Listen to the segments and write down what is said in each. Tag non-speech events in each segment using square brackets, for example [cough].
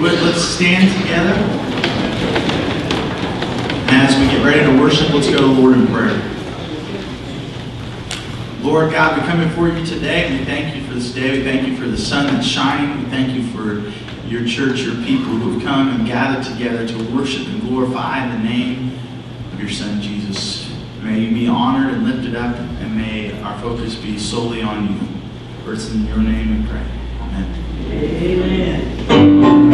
would, let's stand together. As we get ready to worship, let's go to the Lord in prayer. Lord God, we come before you today and we thank you for this day. We thank you for the sun that's shining. We thank you for your church, your people who have come and gathered together to worship and glorify the name of your Son, Jesus. May you be honored and lifted up, and may our focus be solely on you. For it's in your name we pray. Amen. Amen.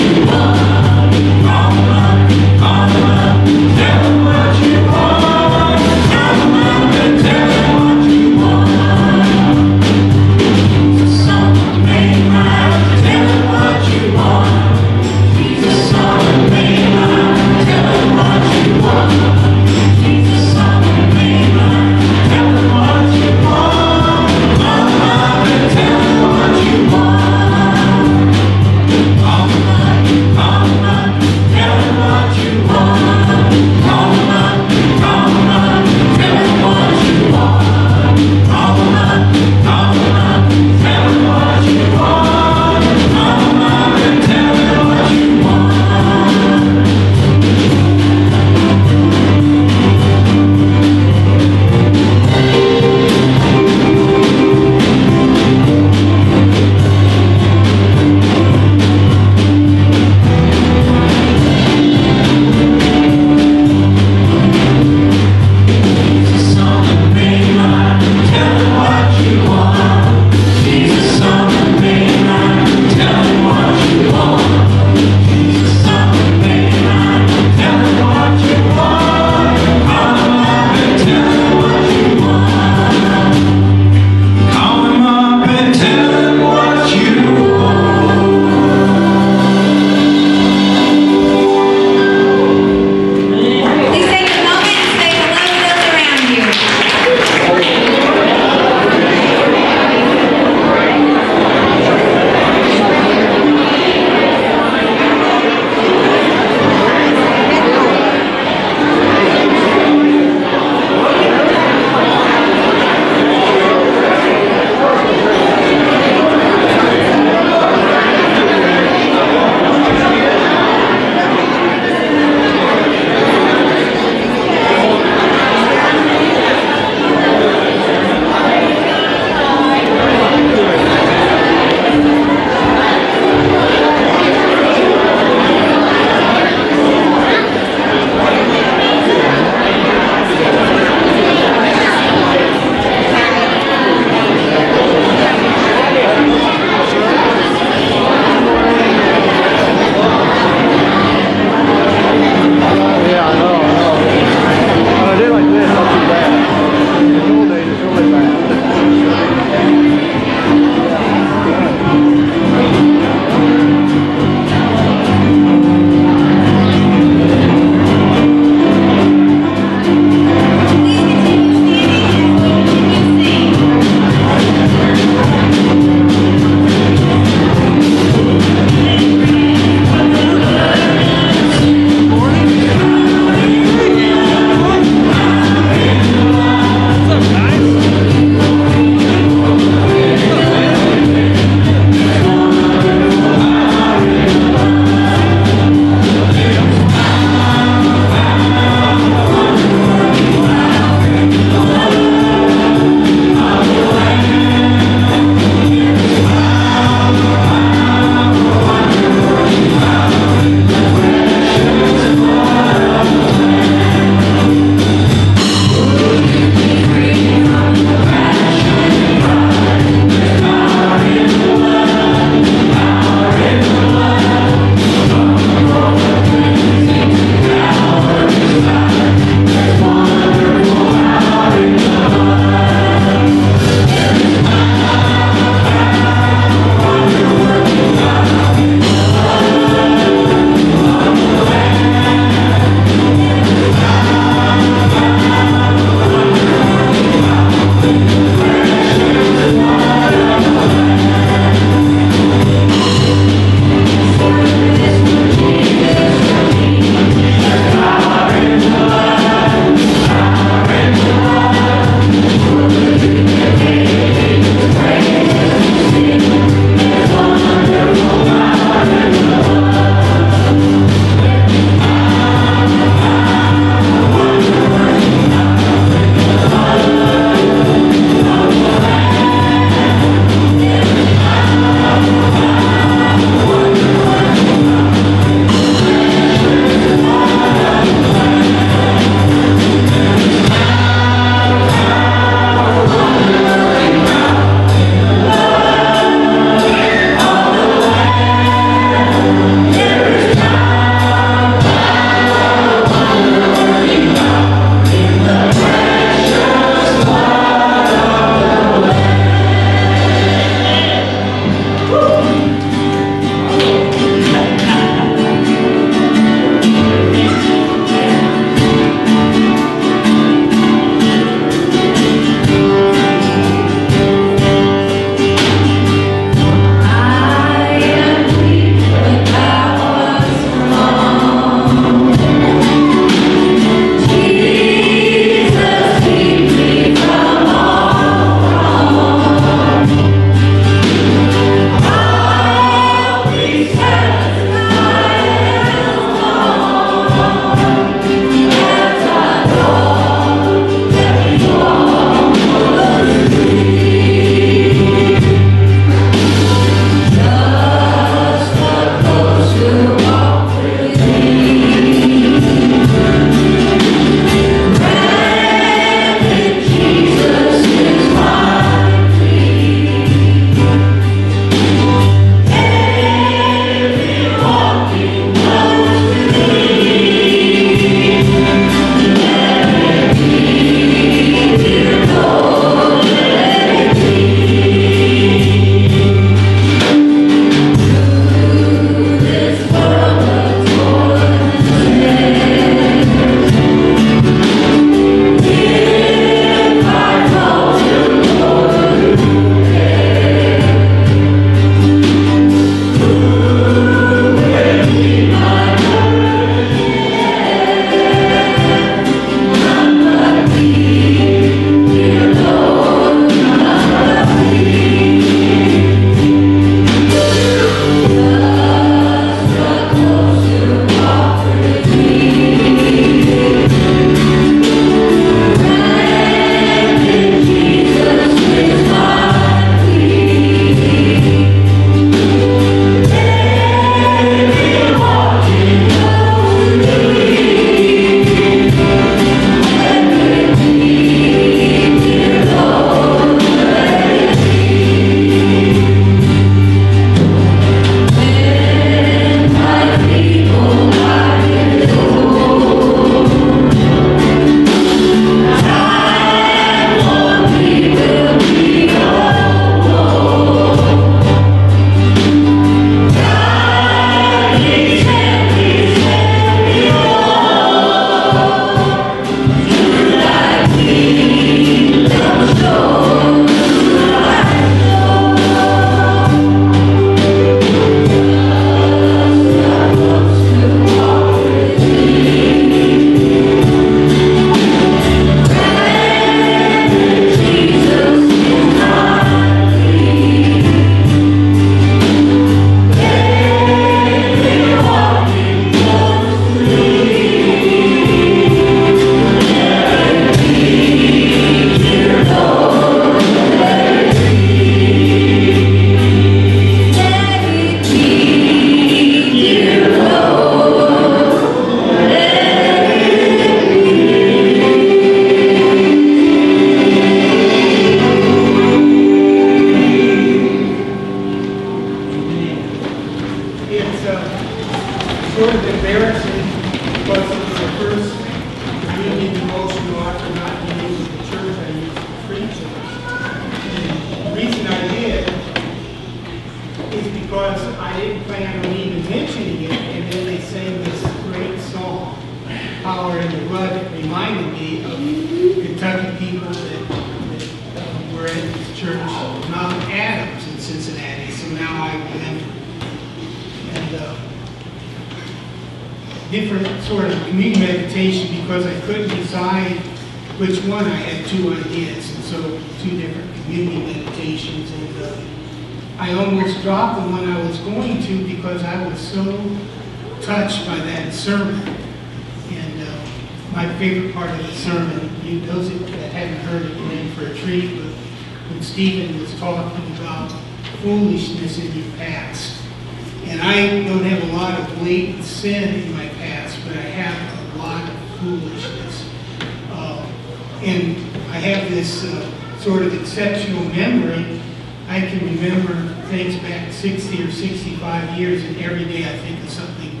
65 years, and every day I think of something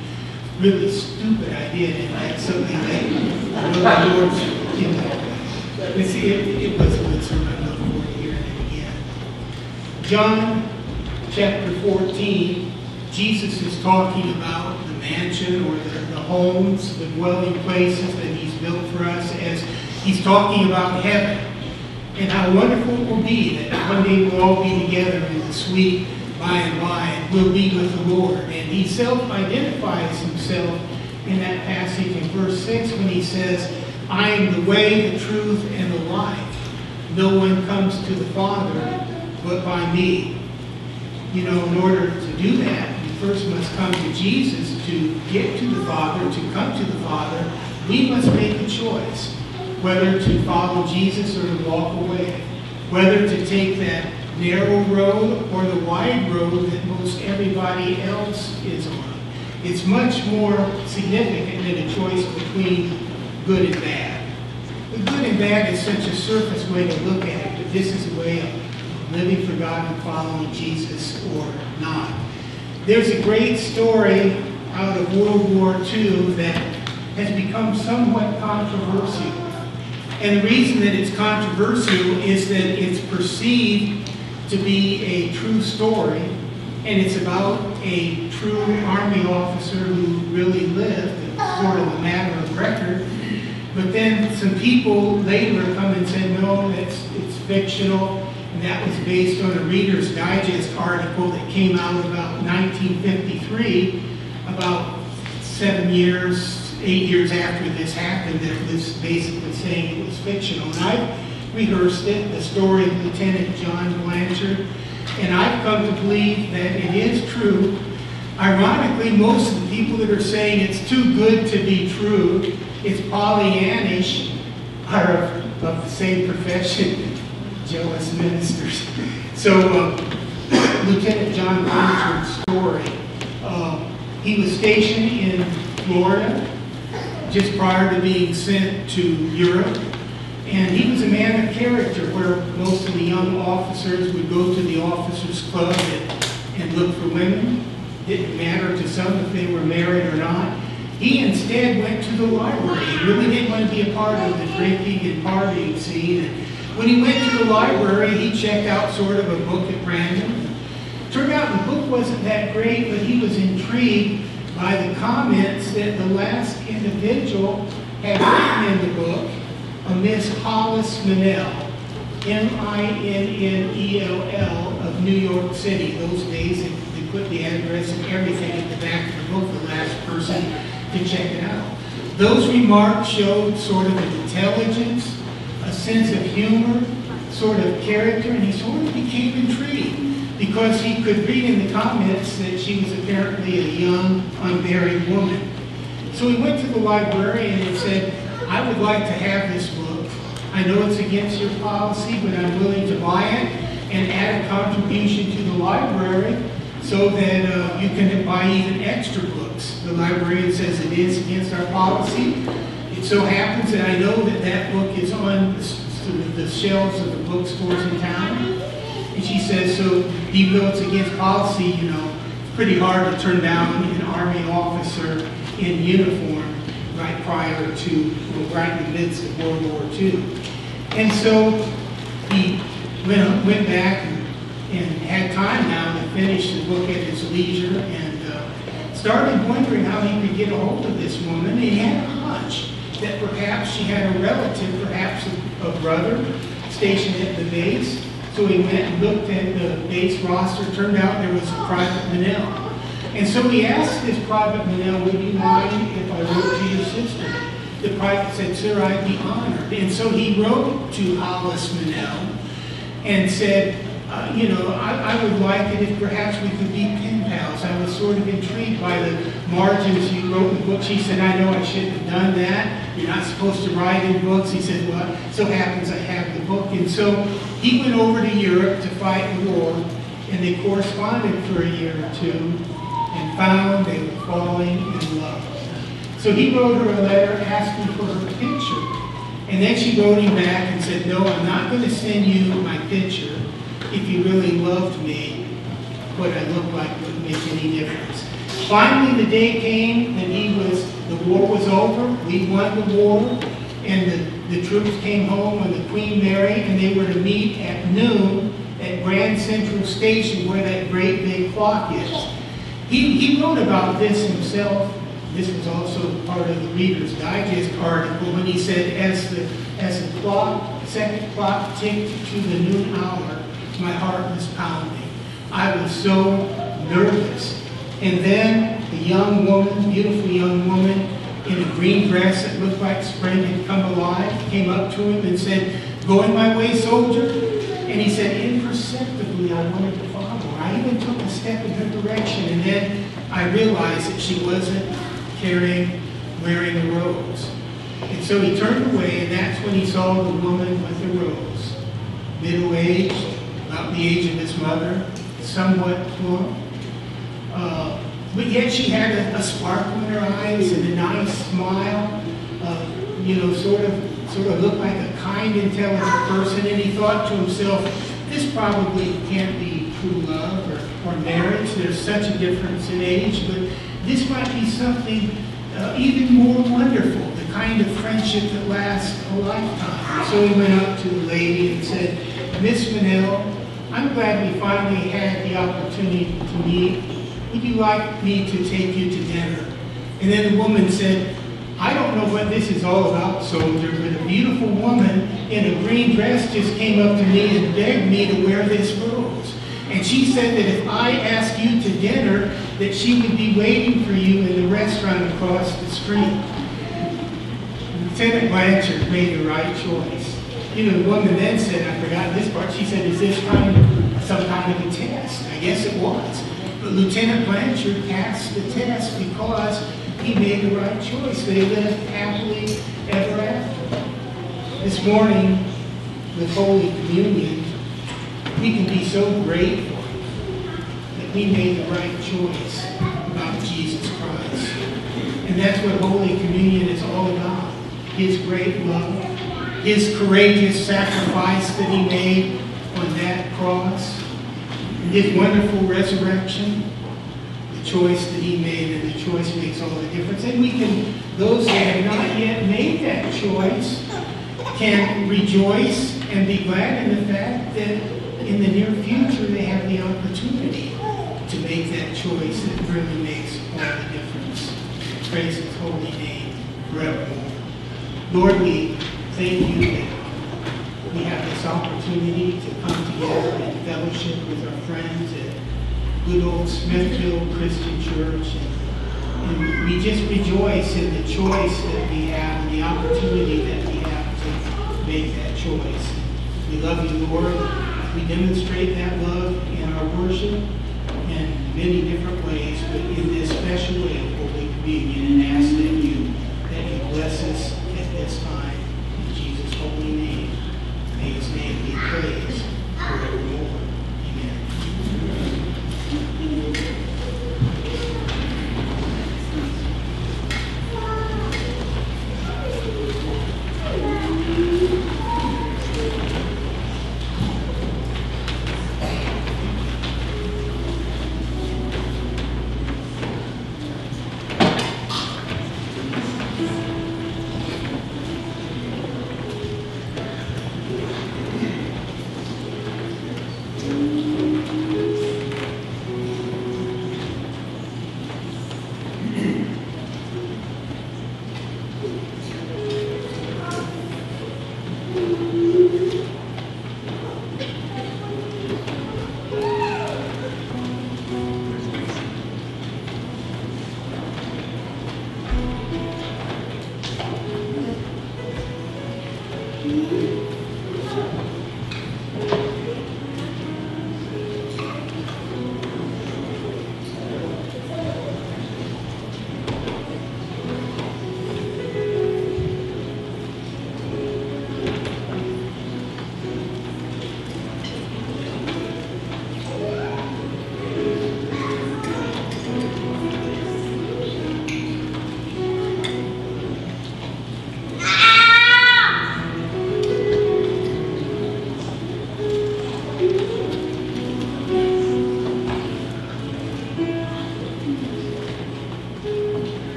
really stupid I did, and that's something that oh, the Lord, you know. But see, it, it was a good sermon. I look forward to hearing it again. John chapter 14, Jesus is talking about the mansion or the, the homes, the dwelling places that he's built for us as he's talking about heaven and how wonderful it will be that one day we'll all be together in the sweet by and by we'll be with the Lord. And he self-identifies himself in that passage in verse 6 when he says, I am the way, the truth, and the life. No one comes to the Father but by me. You know, in order to do that, we first must come to Jesus to get to the Father, to come to the Father. We must make a choice whether to follow Jesus or to walk away, whether to take that narrow road or the wide road that most everybody else is on. It's much more significant than a choice between good and bad. The good and bad is such a surface way to look at it, but this is a way of living for God and following Jesus or not. There's a great story out of World War II that has become somewhat controversial. And the reason that it's controversial is that it's perceived to be a true story, and it's about a true Army officer who really lived, it's sort of a matter of record. But then some people later come and say, no, that's, it's fictional, and that was based on a Reader's Digest article that came out about 1953, about seven years, eight years after this happened, that was basically saying it was fictional. And I've rehearsed it, the story of Lieutenant John Blanchard, and I've come to believe that it is true. Ironically, most of the people that are saying it's too good to be true, it's Pollyannish, are of, of the same profession, [laughs] jealous ministers. So, uh, [coughs] Lieutenant John Blanchard's story, uh, he was stationed in Florida just prior to being sent to Europe. And he was a man of character where most of the young officers would go to the officers club and, and look for women. Didn't matter to some if they were married or not. He instead went to the library. He really didn't want to be a part of the drinking and partying scene. When he went to the library, he checked out sort of a book at random. Turned out the book wasn't that great, but he was intrigued by the comments that the last individual had written in the book, a Miss Hollis Minnell, M-I-N-N-E-L-L of New York City. Those days, they, put the address and everything at the back of the book, the last person to check it out. Those remarks showed sort of an intelligence, a sense of humor, sort of character, and he sort of became intrigued because he could read in the comments that she was apparently a young, unmarried woman. So he went to the librarian and said, I would like to have this book. I know it's against your policy, but I'm willing to buy it and add a contribution to the library so that uh, you can buy even extra books. The librarian says it is against our policy. It so happens that I know that that book is on the, shelves of the bookstores in town. And she says, so even though it's against policy, you know, it's pretty hard to turn down an Army officer in uniform right prior to, well, right in the midst of World War II. And so he went, went back and, and had time now to finish the book at his leisure and uh, started wondering how he could get a hold of this woman. He had a hunch that perhaps she had a relative, perhaps a, a brother, stationed at the base. So he went and looked at the base roster. Turned out there was a private Minnell. And so he asked this private Minnell, would you mind if I wrote to your sister? The private said, sir, I'd be honored. And so he wrote to Alice Minnell and said, uh, you know, I, I would like it if perhaps we could be pen pals. I was sort of intrigued by the margins you wrote in books. He said, I know I shouldn't have done that. You're not supposed to write in books. He said, well, so happens I have the book. And so he went over to Europe to fight the war, and they corresponded for a year or two found were falling in love. So he wrote her a letter asking for her picture. And then she wrote him back and said, no, I'm not going to send you my picture if you really loved me, what I look like wouldn't make any difference. Finally, the day came that he was, the war was over, we won the war, and the, the troops came home on the Queen Mary, and they were to meet at noon at Grand Central Station where that great big clock is. He, he wrote about this himself. This was also part of the Reader's Digest article when he said, as the, as the clock, second clock ticked to the noon hour, my heart was pounding. I was so nervous. And then the young woman, beautiful young woman, in a green dress that looked like spring had come alive, came up to him and said, Going my way, soldier? And he said, imperceptibly, I wanted to. I even took a step in her direction, and then I realized that she wasn't carrying, wearing a rose. And so he turned away, and that's when he saw the woman with the rose, middle-aged, about the age of his mother, somewhat plump. Uh, but yet she had a, a, sparkle in her eyes and a nice smile. Uh, you know, sort of, sort of looked like a kind, intelligent person. And he thought to himself, this probably can't be true love or, or marriage. There's such a difference in age, but this might be something uh, even more wonderful, the kind of friendship that lasts a lifetime. So he went up to the lady and said, Miss Minnell, I'm glad we finally had the opportunity to meet. Would you like me to take you to dinner? And then the woman said, I don't know what this is all about, soldier, but a beautiful woman in a green dress just came up to me and begged me to wear this rose. And she said that if I asked you to dinner, that she would be waiting for you in the restaurant across the street. Lieutenant Blanchard made the right choice. You know, the woman then said, I forgot this part, she said, is this kind of some kind of a test? I guess it was. But Lieutenant Blanchard passed the test because he made the right choice. They lived happily ever after. This morning, with Holy Communion, we can be so grateful that we made the right choice about Jesus Christ. And that's what Holy Communion is all about. His great love his courageous sacrifice that he made on that cross, and his wonderful resurrection, the choice that he made, and the choice makes all the difference. And we can, those that have not yet made that choice, can rejoice and be glad in the fact that in the near future they have the opportunity to make that choice that really makes all the difference. Praise his holy name forevermore. Lord, we thank you that we have this opportunity to come together and fellowship with our friends at good old Smithville Christian Church. And, and we just rejoice in the choice that we have and the opportunity that we have to make that choice. We love you, Lord. We demonstrate that love in our worship in many different ways, but in this special way of Holy Communion, and ask that you that you bless us at this time In Jesus' holy name. May his name be praised forevermore.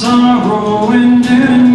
Sorrow and dead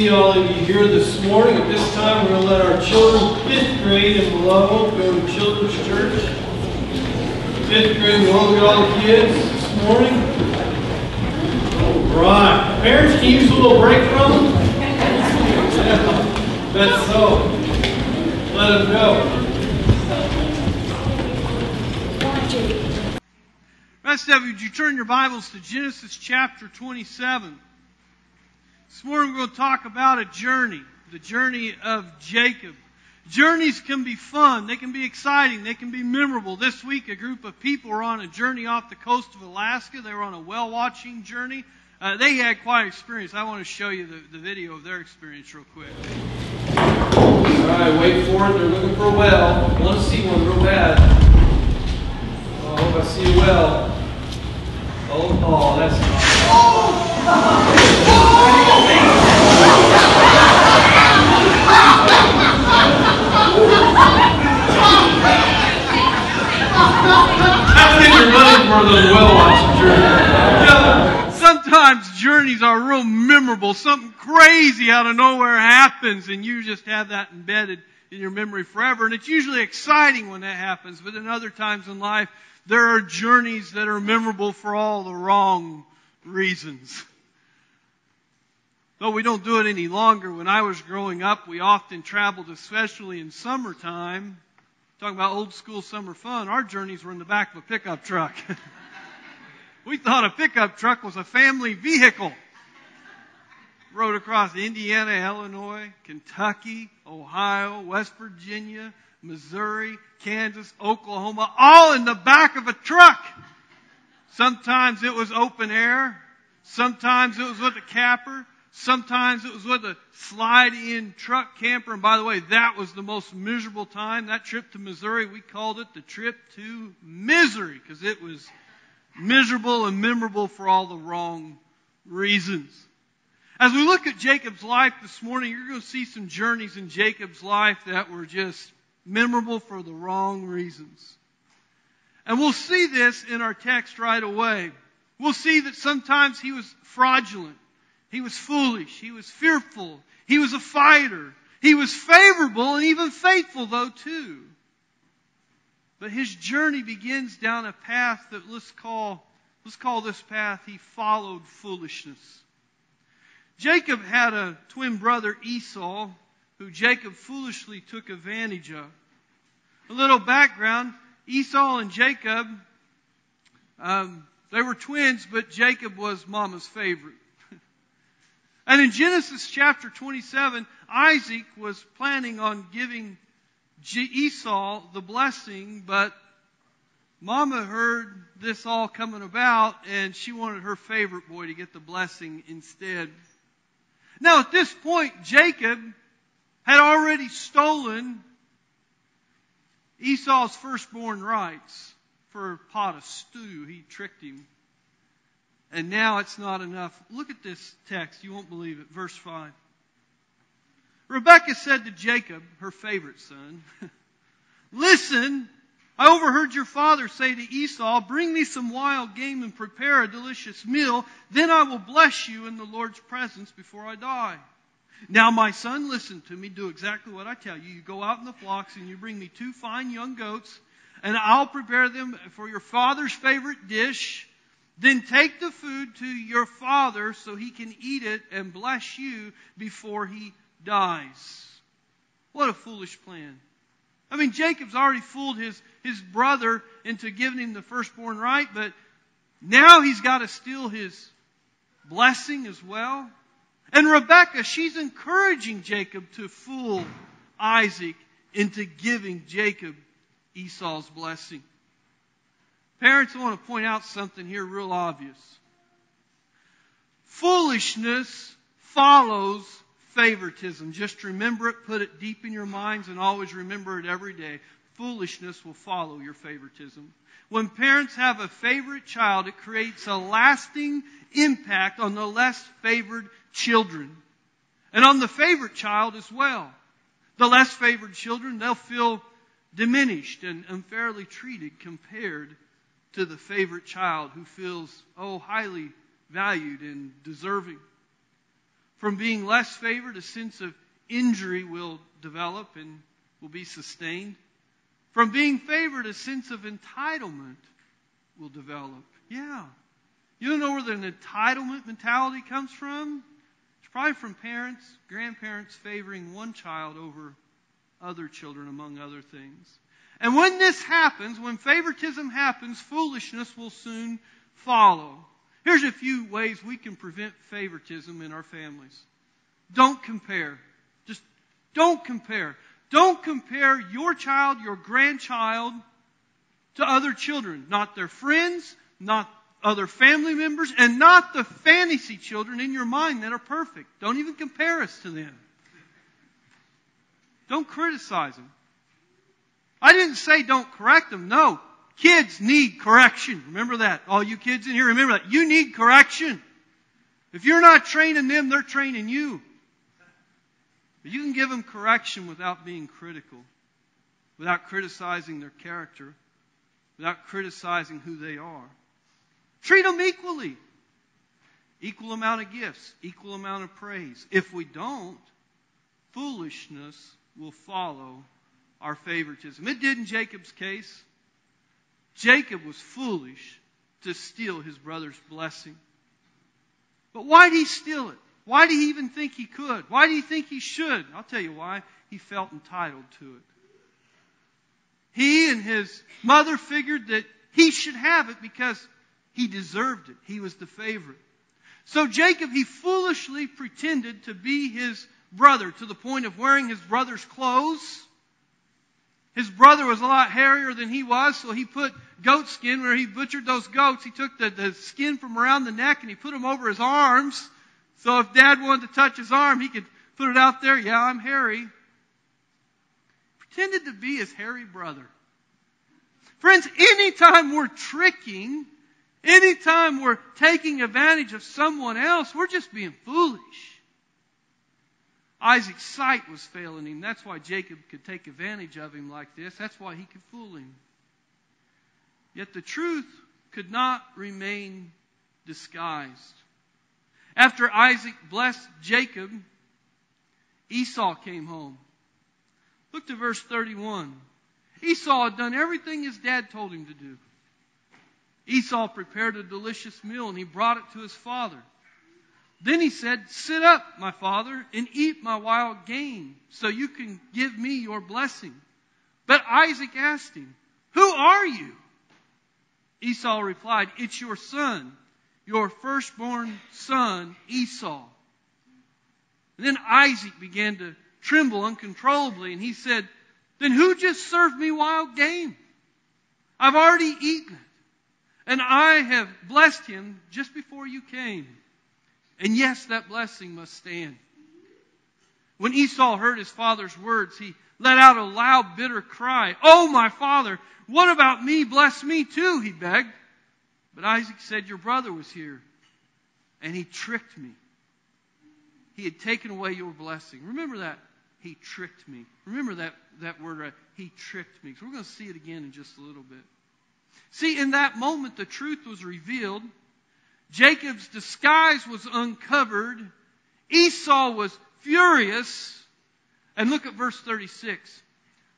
see all of you here this morning. At this time, we're going to let our children, fifth grade and below, go to Children's Church. Fifth grade, we want to look at all the kids this morning. All right. Parents, can you use a little break from them? [laughs] That's so. Let them go. Rest of you, would you turn your Bibles to Genesis chapter 27? This morning we're going to talk about a journey, the journey of Jacob. Journeys can be fun, they can be exciting, they can be memorable. This week, a group of people were on a journey off the coast of Alaska. They were on a whale watching journey. Uh, they had quite an experience. I want to show you the, the video of their experience real quick. All right, wait for it. They're looking for a well. I want to see one real bad. Oh, I hope I see a well. Oh, oh, that's not. That's [laughs] journeys are real memorable. Something crazy out of nowhere happens, and you just have that embedded in your memory forever. And it's usually exciting when that happens, but in other times in life, there are journeys that are memorable for all the wrong reasons. Though we don't do it any longer, when I was growing up, we often traveled, especially in summertime. Talking about old school summer fun, our journeys were in the back of a pickup truck. [laughs] we thought a pickup truck was a family vehicle. Rode across Indiana, Illinois, Kentucky, Ohio, West Virginia, Missouri, Kansas, Oklahoma, all in the back of a truck. Sometimes it was open air. Sometimes it was with a capper. Sometimes it was with a slide in truck camper. And by the way, that was the most miserable time. That trip to Missouri, we called it the trip to misery because it was miserable and memorable for all the wrong reasons. As we look at Jacob's life this morning, you're going to see some journeys in Jacob's life that were just memorable for the wrong reasons. And we'll see this in our text right away. We'll see that sometimes he was fraudulent. He was foolish. He was fearful. He was a fighter. He was favorable and even faithful though too. But his journey begins down a path that let's call, let's call this path he followed foolishness. Jacob had a twin brother Esau who Jacob foolishly took advantage of. A little background, Esau and Jacob, um, they were twins, but Jacob was mama's favorite. And in Genesis chapter 27, Isaac was planning on giving Esau the blessing, but Mama heard this all coming about and she wanted her favorite boy to get the blessing instead. Now at this point, Jacob had already stolen Esau's firstborn rights for a pot of stew. He tricked him. And now it's not enough. Look at this text. You won't believe it. Verse 5. Rebecca said to Jacob, her favorite son, [laughs] Listen, I overheard your father say to Esau, Bring me some wild game and prepare a delicious meal. Then I will bless you in the Lord's presence before I die. Now, my son, listen to me. Do exactly what I tell you. You go out in the flocks and you bring me two fine young goats, and I'll prepare them for your father's favorite dish. Then take the food to your father so he can eat it and bless you before he dies. What a foolish plan. I mean, Jacob's already fooled his, his brother into giving him the firstborn right, but now he's got to steal his blessing as well. And Rebecca, she's encouraging Jacob to fool Isaac into giving Jacob Esau's blessing. Parents, I want to point out something here real obvious. Foolishness follows favoritism. Just remember it, put it deep in your minds, and always remember it every day. Foolishness will follow your favoritism. When parents have a favorite child, it creates a lasting impact on the less favored children. And on the favorite child as well. The less favored children, they'll feel diminished and unfairly treated compared to the favorite child who feels, oh, highly valued and deserving. From being less favored, a sense of injury will develop and will be sustained. From being favored, a sense of entitlement will develop. Yeah. You don't know where the entitlement mentality comes from? It's probably from parents, grandparents favoring one child over other children, among other things. And when this happens, when favoritism happens, foolishness will soon follow. Here's a few ways we can prevent favoritism in our families. Don't compare. Just don't compare. Don't compare your child, your grandchild, to other children. Not their friends, not other family members, and not the fantasy children in your mind that are perfect. Don't even compare us to them. Don't criticize them. I didn't say don't correct them. No. Kids need correction. Remember that. All you kids in here, remember that. You need correction. If you're not training them, they're training you. But you can give them correction without being critical, without criticizing their character, without criticizing who they are. Treat them equally. Equal amount of gifts, equal amount of praise. If we don't, foolishness will follow our favoritism. It did in Jacob's case. Jacob was foolish to steal his brother's blessing. But why did he steal it? Why did he even think he could? Why did he think he should? I'll tell you why. He felt entitled to it. He and his mother figured that he should have it because he deserved it. He was the favorite. So Jacob, he foolishly pretended to be his brother to the point of wearing his brother's clothes his brother was a lot hairier than he was, so he put goat skin where he butchered those goats. He took the, the skin from around the neck and he put them over his arms. So if dad wanted to touch his arm, he could put it out there. Yeah, I'm hairy. Pretended to be his hairy brother. Friends, anytime we're tricking, anytime we're taking advantage of someone else, we're just being foolish. Isaac's sight was failing him. That's why Jacob could take advantage of him like this. That's why he could fool him. Yet the truth could not remain disguised. After Isaac blessed Jacob, Esau came home. Look to verse 31. Esau had done everything his dad told him to do. Esau prepared a delicious meal and he brought it to his father. Then he said, Sit up, my father, and eat my wild game, so you can give me your blessing. But Isaac asked him, Who are you? Esau replied, It's your son, your firstborn son, Esau. And then Isaac began to tremble uncontrollably, and he said, Then who just served me wild game? I've already eaten it, and I have blessed him just before you came. And yes, that blessing must stand. When Esau heard his father's words, he let out a loud, bitter cry. Oh, my father, what about me? Bless me too, he begged. But Isaac said, Your brother was here, and he tricked me. He had taken away your blessing. Remember that? He tricked me. Remember that, that word right? He tricked me. So we're going to see it again in just a little bit. See, in that moment, the truth was revealed. Jacob's disguise was uncovered. Esau was furious. And look at verse 36.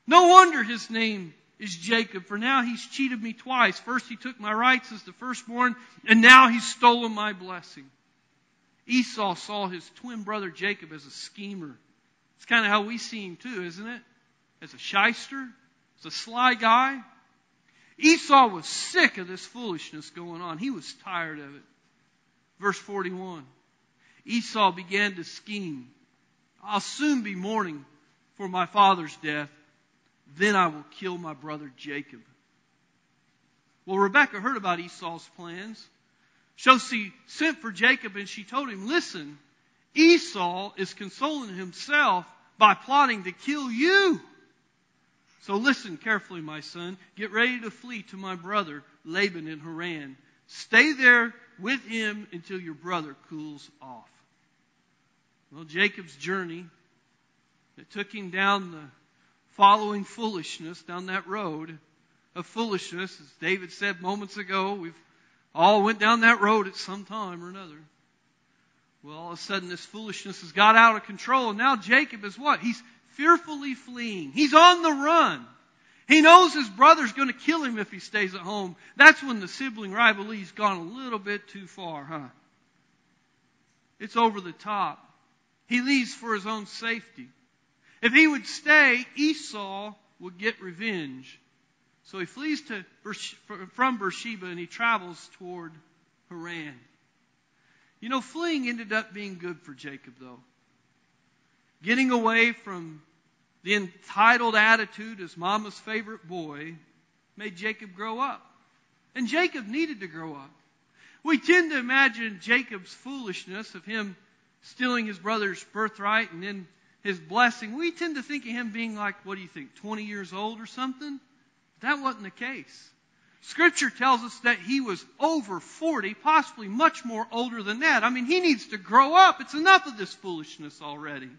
No wonder his name is Jacob, for now he's cheated me twice. First he took my rights as the firstborn, and now he's stolen my blessing. Esau saw his twin brother Jacob as a schemer. It's kind of how we see him too, isn't it? As a shyster, as a sly guy. Esau was sick of this foolishness going on. He was tired of it. Verse 41. Esau began to scheme. I'll soon be mourning for my father's death. Then I will kill my brother Jacob. Well, Rebekah heard about Esau's plans. So she sent for Jacob and she told him, Listen, Esau is consoling himself by plotting to kill you. So listen carefully, my son. Get ready to flee to my brother Laban in Haran. Stay there with him until your brother cools off. Well, Jacob's journey, that took him down the following foolishness, down that road of foolishness. As David said moments ago, we've all went down that road at some time or another. Well, all of a sudden this foolishness has got out of control, and now Jacob is what? He's fearfully fleeing. He's on the run. He knows his brother's going to kill him if he stays at home. That's when the sibling rivalry's gone a little bit too far, huh? It's over the top. He leaves for his own safety. If he would stay, Esau would get revenge. So he flees to, from Beersheba and he travels toward Haran. You know, fleeing ended up being good for Jacob, though. Getting away from the entitled attitude as mama's favorite boy made Jacob grow up. And Jacob needed to grow up. We tend to imagine Jacob's foolishness of him stealing his brother's birthright and then his blessing. We tend to think of him being like, what do you think, 20 years old or something? That wasn't the case. Scripture tells us that he was over 40, possibly much more older than that. I mean, he needs to grow up. It's enough of this foolishness already.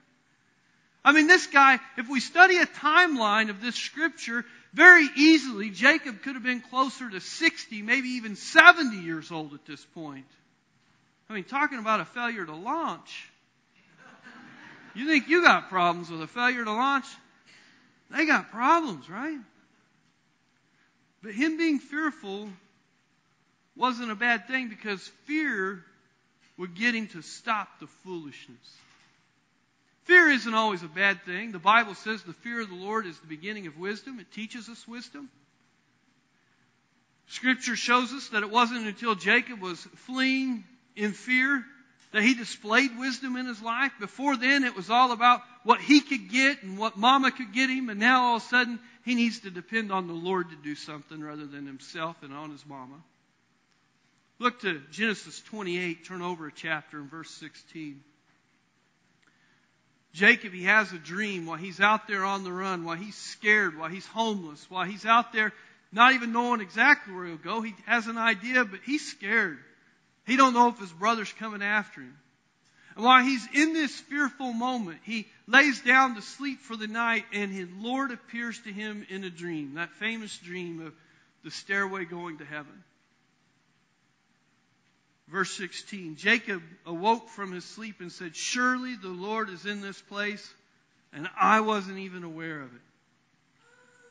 I mean, this guy, if we study a timeline of this scripture, very easily Jacob could have been closer to 60, maybe even 70 years old at this point. I mean, talking about a failure to launch. You think you got problems with a failure to launch? They got problems, right? But him being fearful wasn't a bad thing because fear would get him to stop the foolishness. Fear isn't always a bad thing. The Bible says the fear of the Lord is the beginning of wisdom. It teaches us wisdom. Scripture shows us that it wasn't until Jacob was fleeing in fear that he displayed wisdom in his life. Before then, it was all about what he could get and what mama could get him, and now all of a sudden, he needs to depend on the Lord to do something rather than himself and on his mama. Look to Genesis 28, turn over a chapter in verse 16. Jacob, he has a dream while he's out there on the run, while he's scared, while he's homeless, while he's out there not even knowing exactly where he'll go. He has an idea, but he's scared. He don't know if his brother's coming after him. And while he's in this fearful moment, he lays down to sleep for the night and his Lord appears to him in a dream, that famous dream of the stairway going to heaven. Verse 16 Jacob awoke from his sleep and said, Surely the Lord is in this place, and I wasn't even aware of it.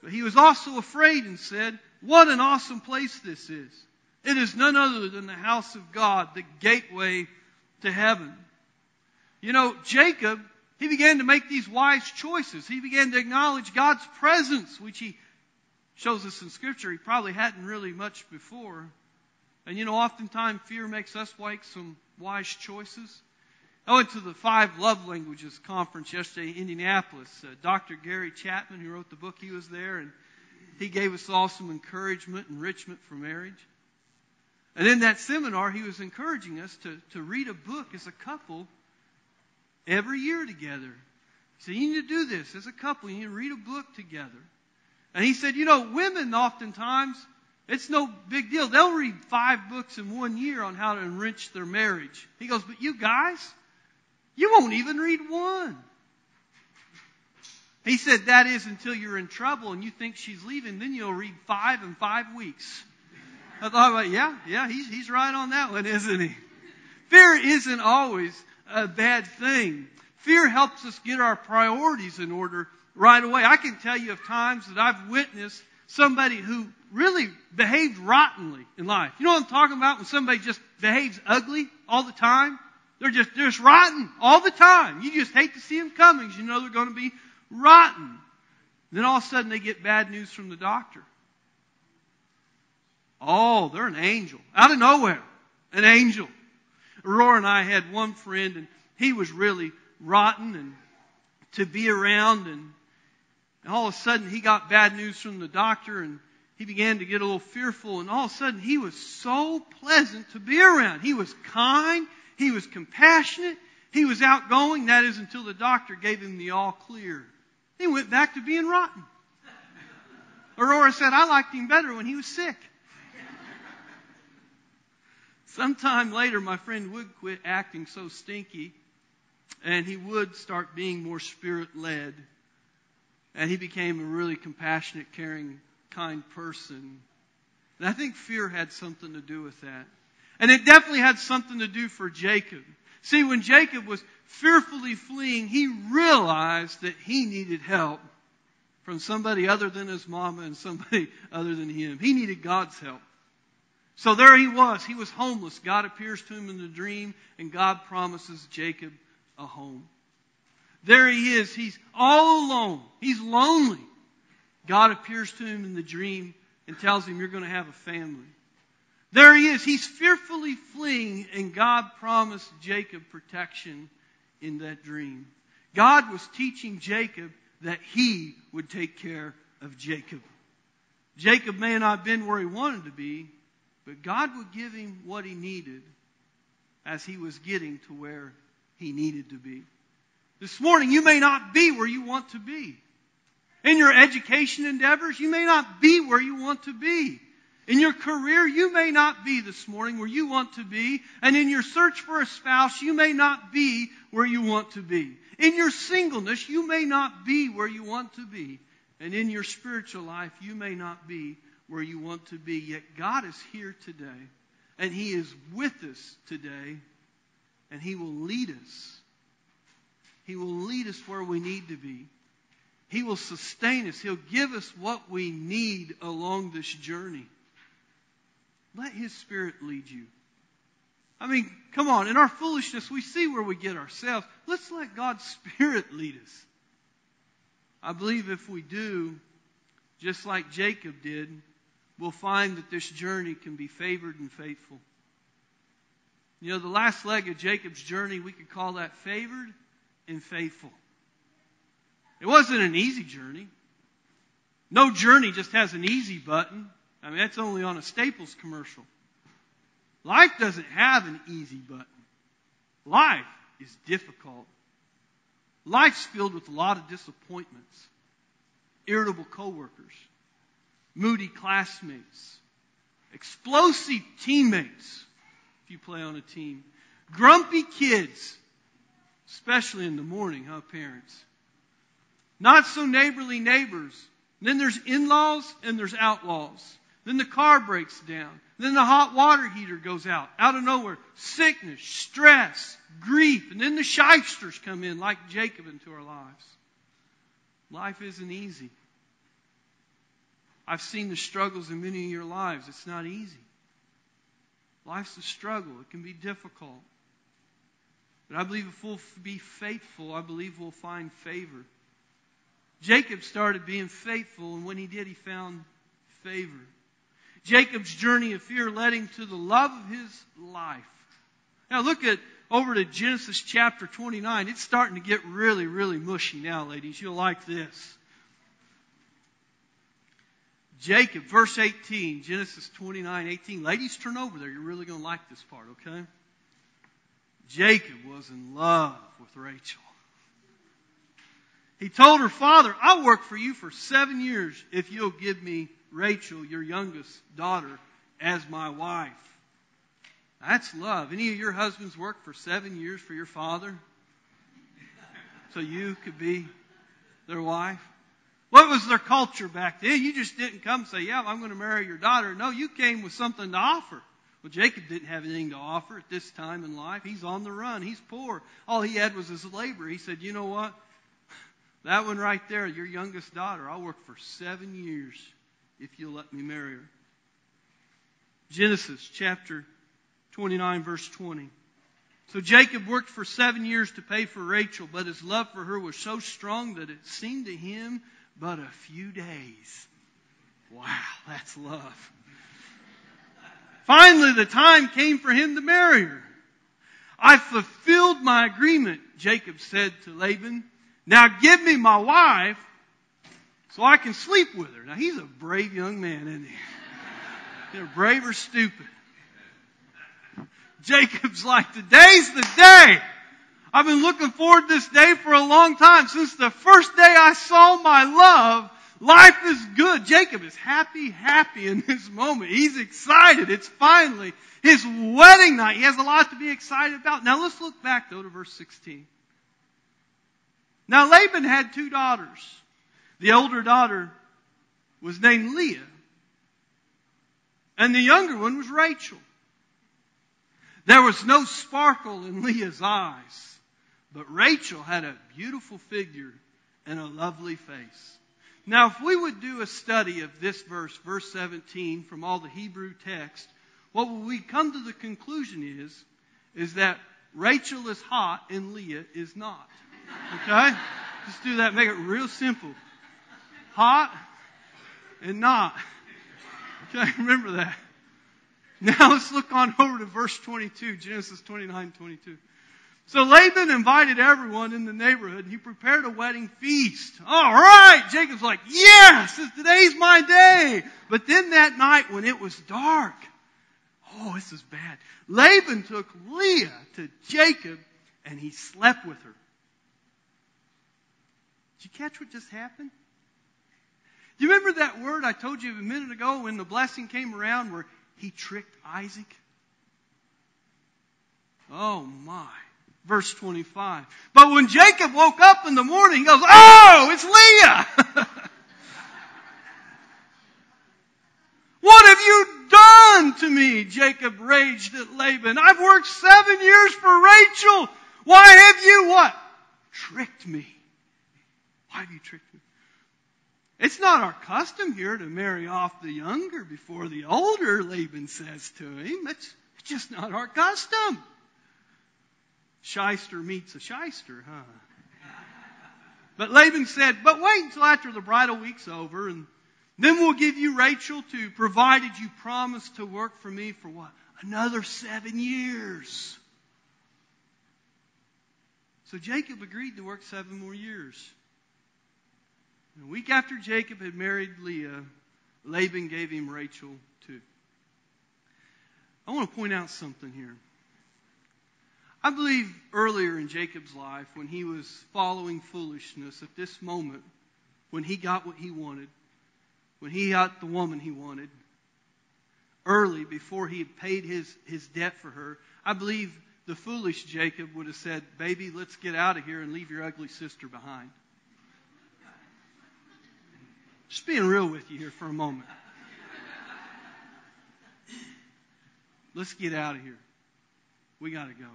But he was also afraid and said, What an awesome place this is! It is none other than the house of God, the gateway to heaven. You know, Jacob, he began to make these wise choices. He began to acknowledge God's presence, which he shows us in Scripture he probably hadn't really much before. And you know, oftentimes fear makes us make some wise choices. I went to the Five Love Languages conference yesterday in Indianapolis. Uh, Dr. Gary Chapman, who wrote the book, he was there, and he gave us all some encouragement, and enrichment for marriage. And in that seminar, he was encouraging us to, to read a book as a couple every year together. He said, You need to do this as a couple. You need to read a book together. And he said, You know, women oftentimes, it's no big deal. They'll read five books in one year on how to enrich their marriage. He goes, But you guys, you won't even read one. He said that is until you're in trouble and you think she's leaving, then you'll read five in five weeks. I thought about, yeah, yeah, he's, he's right on that one, isn't he? Fear isn't always a bad thing. Fear helps us get our priorities in order right away. I can tell you of times that I've witnessed somebody who really behaved rottenly in life. You know what I'm talking about? When somebody just behaves ugly all the time? They're just, they're just rotten all the time. You just hate to see them coming because you know they're going to be rotten. Then all of a sudden they get bad news from the doctor. Oh, they're an angel. Out of nowhere. An angel. Aurora and I had one friend and he was really rotten and to be around and all of a sudden he got bad news from the doctor and he began to get a little fearful and all of a sudden he was so pleasant to be around. He was kind. He was compassionate. He was outgoing. That is until the doctor gave him the all clear. He went back to being rotten. Aurora said, I liked him better when he was sick. Sometime later, my friend would quit acting so stinky, and he would start being more spirit led. And he became a really compassionate, caring, kind person. And I think fear had something to do with that. And it definitely had something to do for Jacob. See, when Jacob was fearfully fleeing, he realized that he needed help from somebody other than his mama and somebody [laughs] other than him. He needed God's help. So there he was. He was homeless. God appears to him in the dream, and God promises Jacob a home. There he is. He's all alone. He's lonely. God appears to him in the dream and tells him, You're going to have a family. There he is. He's fearfully fleeing, and God promised Jacob protection in that dream. God was teaching Jacob that he would take care of Jacob. Jacob may not have been where he wanted to be, but God would give him what he needed as he was getting to where he needed to be. This morning, you may not be where you want to be. In your education endeavors, you may not be where you want to be. In your career, you may not be this morning where you want to be. And in your search for a spouse, you may not be where you want to be. In your singleness, you may not be where you want to be. And in your spiritual life, you may not be where you want to be. Yet God is here today. And He is with us today. And He will lead us. He will lead us where we need to be. He will sustain us. He'll give us what we need along this journey. Let His Spirit lead you. I mean, come on. In our foolishness, we see where we get ourselves. Let's let God's Spirit lead us. I believe if we do, just like Jacob did, we'll find that this journey can be favored and faithful. You know, the last leg of Jacob's journey, we could call that favored and faithful. It wasn't an easy journey. No journey just has an easy button. I mean, that's only on a Staples commercial. Life doesn't have an easy button. Life is difficult. Life's filled with a lot of disappointments, irritable coworkers, moody classmates, explosive teammates, if you play on a team, grumpy kids, especially in the morning, huh, parents? Not so neighborly neighbors. Then there's in-laws and there's outlaws. Then the car breaks down. Then the hot water heater goes out, out of nowhere. Sickness, stress, grief, and then the shysters come in like Jacob into our lives. Life isn't easy. I've seen the struggles in many of your lives. It's not easy. Life's a struggle. It can be difficult. I believe if we'll be faithful, I believe we'll find favor. Jacob started being faithful, and when he did, he found favor. Jacob's journey of fear led him to the love of his life. Now look at over to Genesis chapter 29. It's starting to get really, really mushy now, ladies. You'll like this. Jacob, verse 18, Genesis 29, 18. Ladies, turn over there. You're really going to like this part, okay? Jacob was in love with Rachel. He told her father, I'll work for you for seven years if you'll give me Rachel, your youngest daughter, as my wife. That's love. Any of your husbands work for seven years for your father? So you could be their wife? What was their culture back then? You just didn't come and say, yeah, I'm going to marry your daughter. No, you came with something to offer. Well, Jacob didn't have anything to offer at this time in life. He's on the run. He's poor. All he had was his labor. He said, you know what? That one right there, your youngest daughter, I'll work for seven years if you'll let me marry her. Genesis chapter 29 verse 20. So Jacob worked for seven years to pay for Rachel, but his love for her was so strong that it seemed to him but a few days. Wow, that's love. Finally, the time came for him to marry her. I fulfilled my agreement, Jacob said to Laban. Now give me my wife so I can sleep with her. Now he's a brave young man, isn't he? [laughs] They're brave or stupid. Jacob's like, today's the day. I've been looking forward to this day for a long time. Since the first day I saw my love, life is good. Jacob is happy, happy in this moment. He's excited. It's finally his wedding night. He has a lot to be excited about. Now let's look back though to verse 16. Now Laban had two daughters. The older daughter was named Leah. And the younger one was Rachel. There was no sparkle in Leah's eyes. But Rachel had a beautiful figure and a lovely face. Now, if we would do a study of this verse, verse 17, from all the Hebrew text, what we come to the conclusion is, is that Rachel is hot and Leah is not. Okay? Just do that, make it real simple. Hot and not. Okay, [laughs] remember that. Now let's look on over to verse 22, Genesis 29, 22. So Laban invited everyone in the neighborhood. And he prepared a wedding feast. All right. Jacob's like, yes, today's my day. But then that night when it was dark, oh, this is bad. Laban took Leah to Jacob and he slept with her. Did you catch what just happened? Do you remember that word I told you a minute ago when the blessing came around where he tricked Isaac? Oh my verse 25. But when Jacob woke up in the morning, he goes, Oh, it's Leah! [laughs] what have you done to me? Jacob raged at Laban. I've worked seven years for Rachel. Why have you what? Tricked me. Why have you tricked me? It's not our custom here to marry off the younger before the older, Laban says to him. It's just not our custom shyster meets a shyster, huh? But Laban said, but wait until after the bridal week's over and then we'll give you Rachel to provided you promise to work for me for what? Another seven years. So Jacob agreed to work seven more years. And a week after Jacob had married Leah, Laban gave him Rachel too. I want to point out something here. I believe earlier in Jacob's life, when he was following foolishness, at this moment, when he got what he wanted, when he got the woman he wanted, early before he had paid his, his debt for her, I believe the foolish Jacob would have said, Baby, let's get out of here and leave your ugly sister behind. Just being real with you here for a moment. Let's get out of here. We got to go.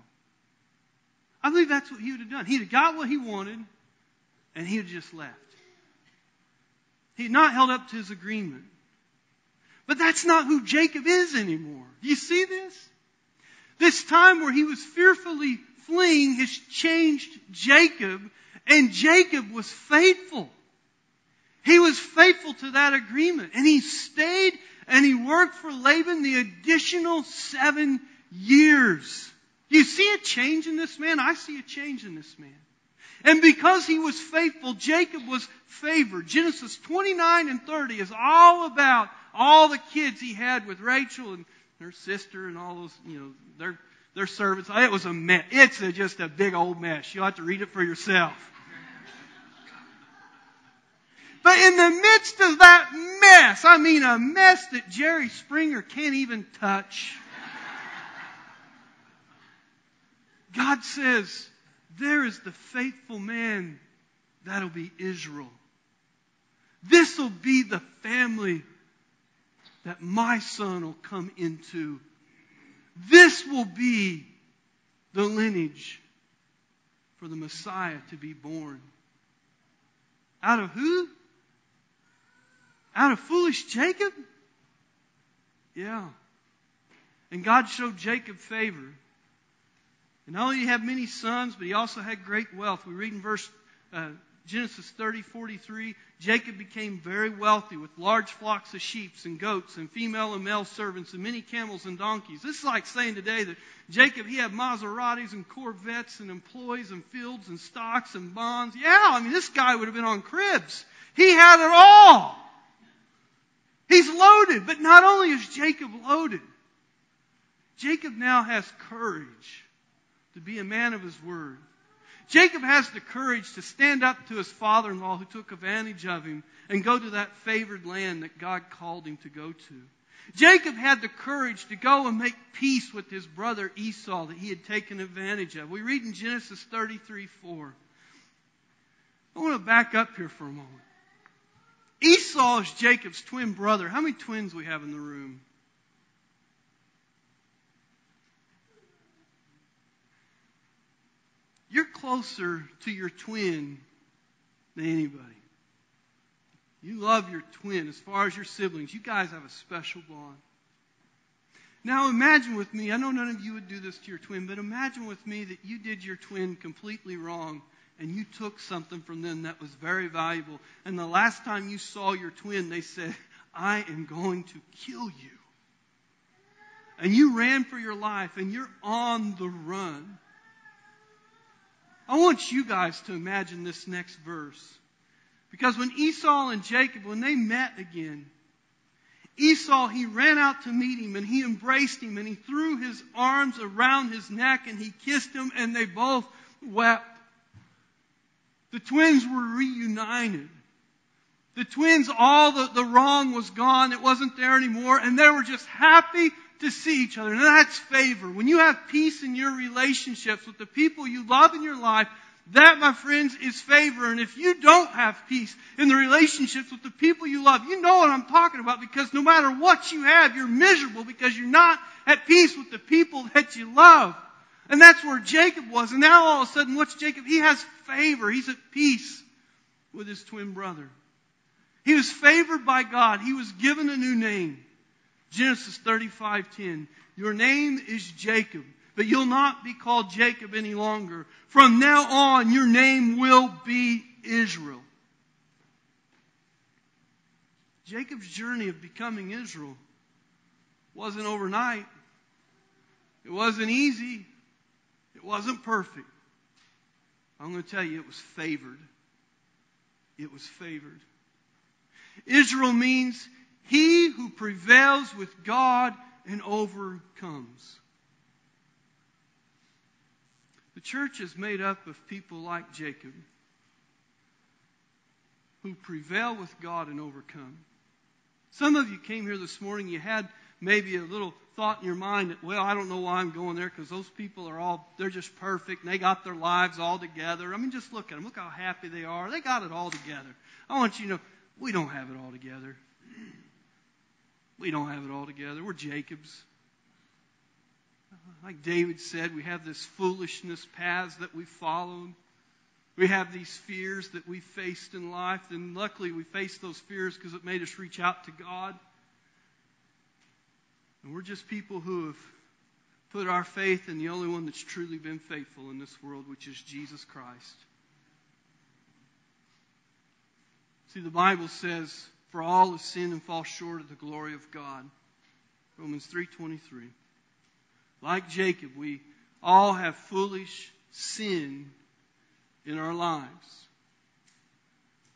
I believe that's what he would have done. He'd have got what he wanted, and he would have just left. He had not held up to his agreement. But that's not who Jacob is anymore. Do you see this? This time where he was fearfully fleeing has changed Jacob, and Jacob was faithful. He was faithful to that agreement, and he stayed and he worked for Laban the additional seven years. You see a change in this man? I see a change in this man. And because he was faithful, Jacob was favored. Genesis 29 and 30 is all about all the kids he had with Rachel and her sister and all those, you know, their, their servants. It was a mess. It's a, just a big old mess. You'll have to read it for yourself. But in the midst of that mess, I mean a mess that Jerry Springer can't even touch, God says, there is the faithful man that'll be Israel. This will be the family that my son will come into. This will be the lineage for the Messiah to be born. Out of who? Out of foolish Jacob? Yeah. And God showed Jacob favor. And not only did he have many sons, but he also had great wealth. We read in verse uh, Genesis 30, 43, Jacob became very wealthy with large flocks of sheep and goats and female and male servants and many camels and donkeys. This is like saying today that Jacob, he had Maseratis and Corvettes and employees and fields and stocks and bonds. Yeah, I mean, this guy would have been on cribs. He had it all. He's loaded. But not only is Jacob loaded, Jacob now has courage to be a man of his word. Jacob has the courage to stand up to his father in law who took advantage of him and go to that favored land that God called him to go to. Jacob had the courage to go and make peace with his brother Esau that he had taken advantage of. We read in Genesis 33 4. I want to back up here for a moment. Esau is Jacob's twin brother. How many twins we have in the room? You're closer to your twin than anybody. You love your twin as far as your siblings. You guys have a special bond. Now imagine with me, I know none of you would do this to your twin, but imagine with me that you did your twin completely wrong and you took something from them that was very valuable. And the last time you saw your twin, they said, I am going to kill you. And you ran for your life and you're on the run. I want you guys to imagine this next verse. Because when Esau and Jacob, when they met again, Esau, he ran out to meet him and he embraced him and he threw his arms around his neck and he kissed him and they both wept. The twins were reunited. The twins, all the, the wrong was gone. It wasn't there anymore. And they were just happy to see each other. And that's favor. When you have peace in your relationships with the people you love in your life, that, my friends, is favor. And if you don't have peace in the relationships with the people you love, you know what I'm talking about because no matter what you have, you're miserable because you're not at peace with the people that you love. And that's where Jacob was. And now all of a sudden, what's Jacob? He has favor. He's at peace with his twin brother. He was favored by God. He was given a new name. Genesis 35:10. Your name is Jacob, but you'll not be called Jacob any longer. From now on, your name will be Israel. Jacob's journey of becoming Israel wasn't overnight. It wasn't easy. It wasn't perfect. I'm going to tell you, it was favored. It was favored. Israel means he who prevails with God and overcomes. The church is made up of people like Jacob who prevail with God and overcome. Some of you came here this morning, you had maybe a little thought in your mind that, well, I don't know why I'm going there because those people are all, they're just perfect and they got their lives all together. I mean, just look at them. Look how happy they are. They got it all together. I want you to know, we don't have it all together. We don't have it all together. We're Jacobs. Uh, like David said, we have this foolishness paths that we followed. We have these fears that we faced in life, and luckily we faced those fears because it made us reach out to God. And we're just people who have put our faith in the only one that's truly been faithful in this world, which is Jesus Christ. See, the Bible says, for all have sinned and fall short of the glory of God. Romans 3.23. Like Jacob, we all have foolish sin in our lives.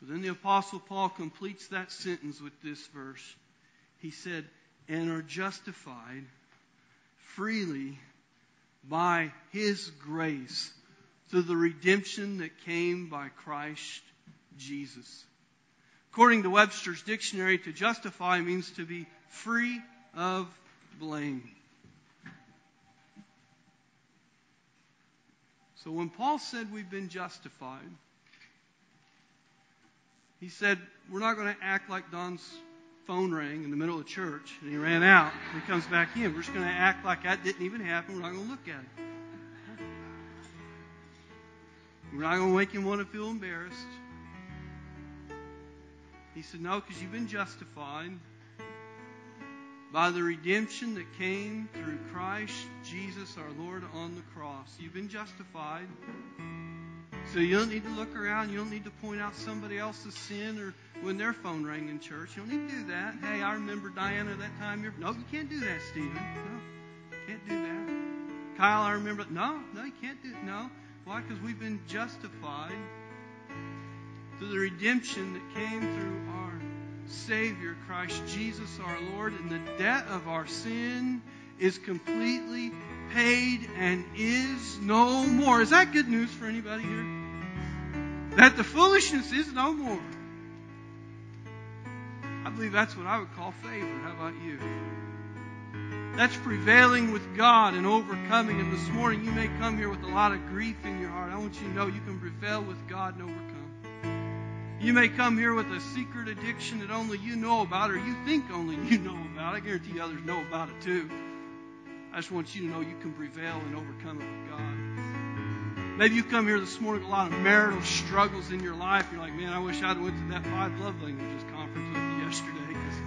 But then the Apostle Paul completes that sentence with this verse. He said, and are justified freely by his grace through the redemption that came by Christ Jesus. According to Webster's dictionary, to justify means to be free of blame. So when Paul said we've been justified, he said, we're not going to act like Don's phone rang in the middle of church and he ran out and he comes back in. We're just going to act like that didn't even happen. We're not going to look at it. We're not going to make him want to feel embarrassed. He said, No, because you've been justified by the redemption that came through Christ Jesus our Lord on the cross. You've been justified. So you don't need to look around. You don't need to point out somebody else's sin or when their phone rang in church. You don't need to do that. Hey, I remember Diana that time. You're... No, you can't do that, Stephen. No, can't do that. Kyle, I remember. No, no, you can't do it. No. Why? Because we've been justified the redemption that came through our Savior, Christ Jesus our Lord, and the debt of our sin is completely paid and is no more. Is that good news for anybody here? That the foolishness is no more. I believe that's what I would call favor. How about you? That's prevailing with God and overcoming. And this morning you may come here with a lot of grief in your heart. I want you to know you can prevail with God and overcome. You may come here with a secret addiction that only you know about or you think only you know about. I guarantee others know about it too. I just want you to know you can prevail and overcome it with God. Maybe you come here this morning with a lot of marital struggles in your life. You're like, man, I wish I'd went to that five love languages conference with you yesterday because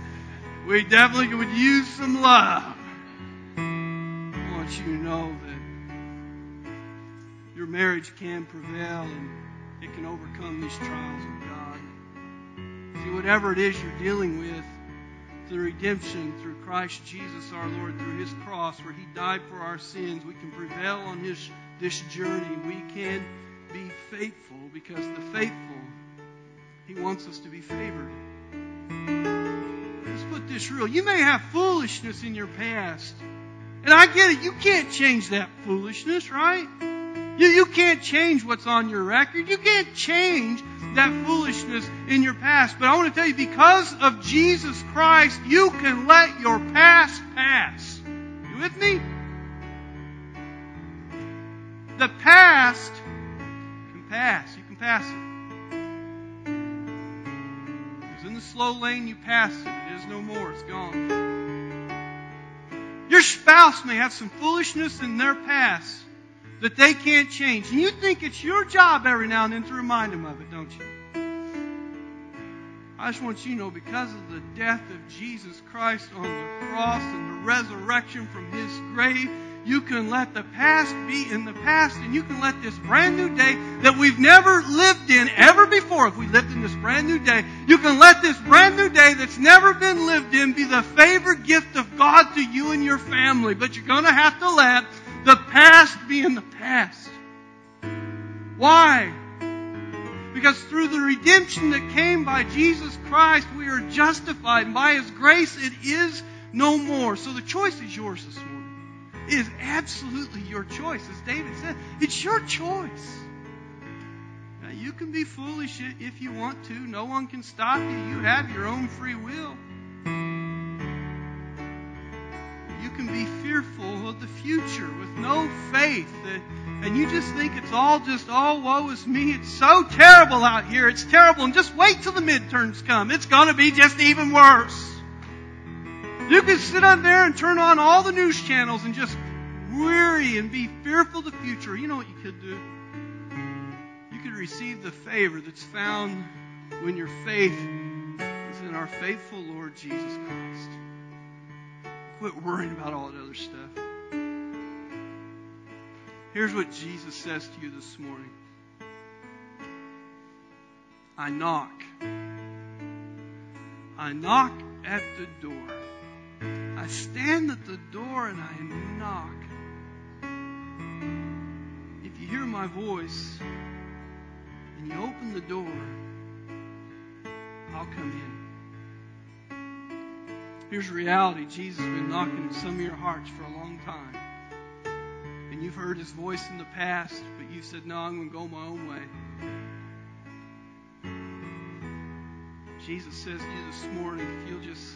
we definitely would use some love. I want you to know that your marriage can prevail and it can overcome these trials See, whatever it is you're dealing with, through redemption through Christ Jesus our Lord, through His cross where He died for our sins, we can prevail on His this journey. We can be faithful because the faithful, He wants us to be favored. Let's put this real. You may have foolishness in your past. And I get it. You can't change that foolishness, right? You, you can't change what's on your record. You can't change that foolishness in your past. But I want to tell you, because of Jesus Christ, you can let your past pass. You with me? The past can pass. You can pass it. Because in the slow lane, you pass it. It is no more. It's gone. Your spouse may have some foolishness in their past that they can't change. And you think it's your job every now and then to remind them of it, don't you? I just want you to know because of the death of Jesus Christ on the cross and the resurrection from his grave, you can let the past be in the past and you can let this brand new day that we've never lived in ever before, if we lived in this brand new day, you can let this brand new day that's never been lived in be the favored gift of God to you and your family. But you're going to have to let the past be in the past. Why? Because through the redemption that came by Jesus Christ, we are justified. And by His grace, it is no more. So the choice is yours this morning. It is absolutely your choice. As David said, it's your choice. Now, you can be foolish if you want to. No one can stop you. You have your own free will. Future with no faith. And you just think it's all just, oh, woe is me. It's so terrible out here. It's terrible. And just wait till the midterms come. It's going to be just even worse. You can sit up there and turn on all the news channels and just weary and be fearful of the future. You know what you could do? You could receive the favor that's found when your faith is in our faithful Lord Jesus Christ. Quit worrying about all that other stuff. Here's what Jesus says to you this morning I knock. I knock at the door. I stand at the door and I knock. If you hear my voice and you open the door, I'll come in. Here's reality Jesus has been knocking at some of your hearts for a long time. You've heard his voice in the past, but you said, No, I'm going to go my own way. Jesus says to you this morning, if you'll just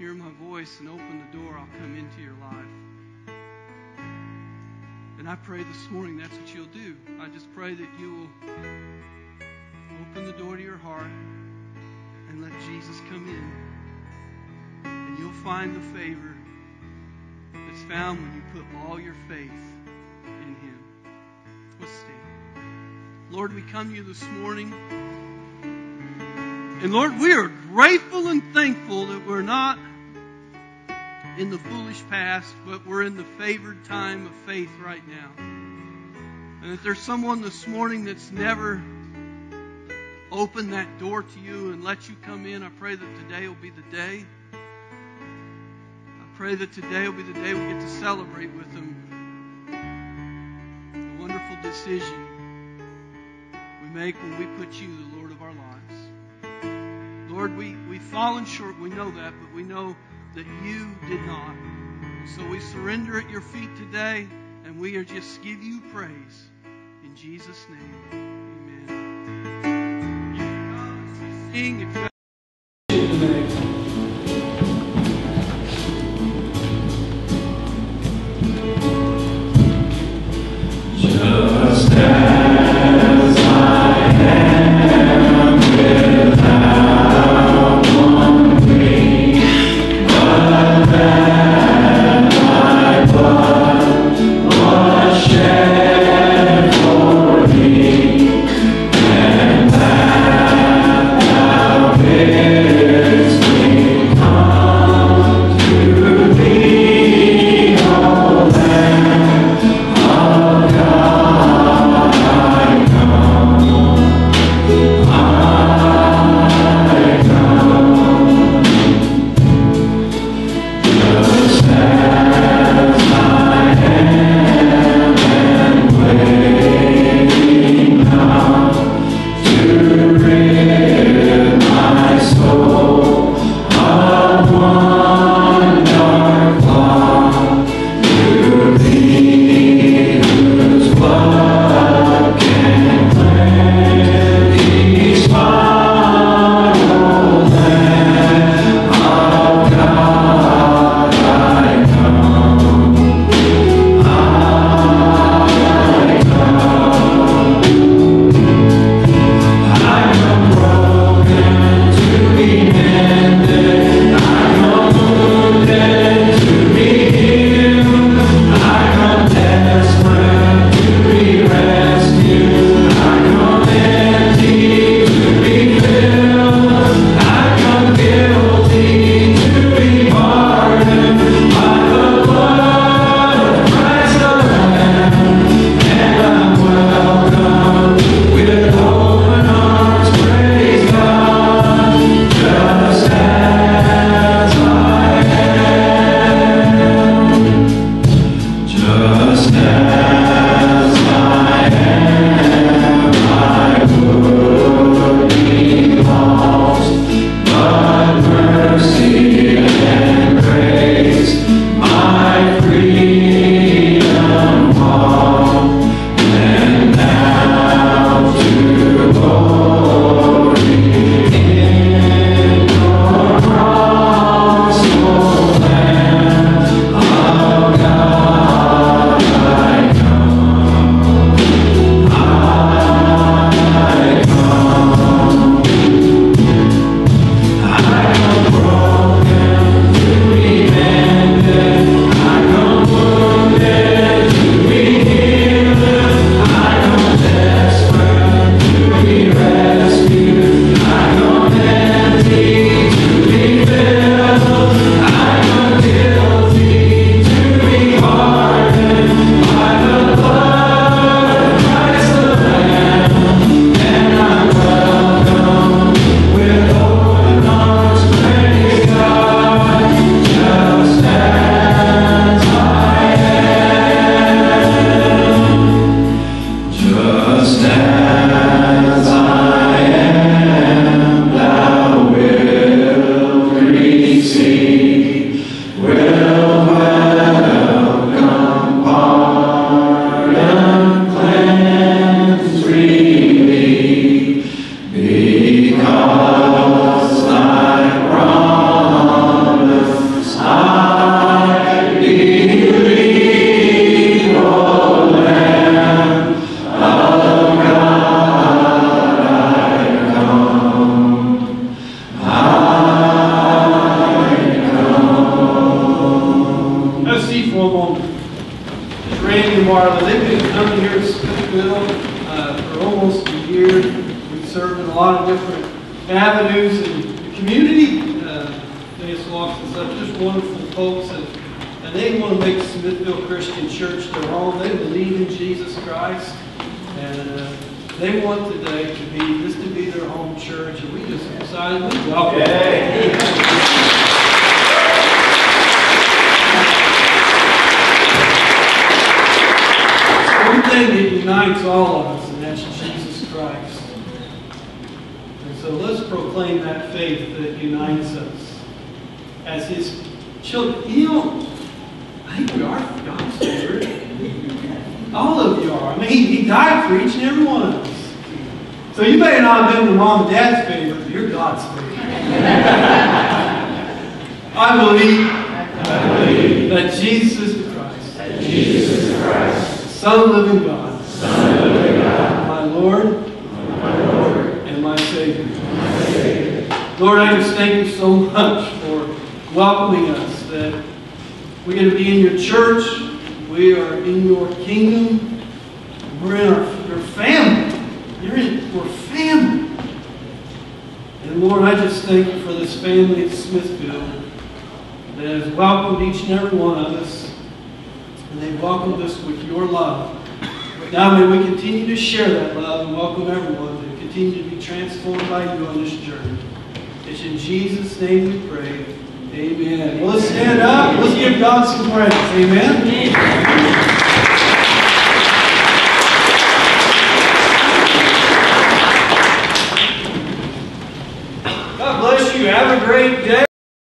hear my voice and open the door, I'll come into your life. And I pray this morning that's what you'll do. I just pray that you will open the door to your heart and let Jesus come in. And you'll find the favor found when you put all your faith in Him. Let's stand. Lord, we come to you this morning. And Lord, we are grateful and thankful that we're not in the foolish past, but we're in the favored time of faith right now. And if there's someone this morning that's never opened that door to you and let you come in, I pray that today will be the day. Pray that today will be the day we get to celebrate with them the wonderful decision we make when we put you the Lord of our lives. Lord, we, we've fallen short. We know that, but we know that you did not. So we surrender at your feet today, and we are just give you praise. In Jesus' name, amen.